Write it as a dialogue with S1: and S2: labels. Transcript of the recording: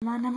S1: 妈妈。